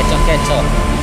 kecoh-kecoh